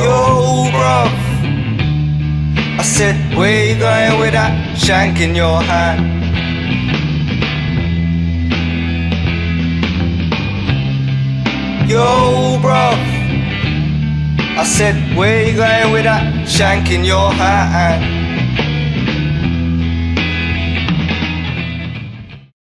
bruv. I said, where you going with that shank in your hand? Yo, bruv. I said, where you going with that shank in your hand?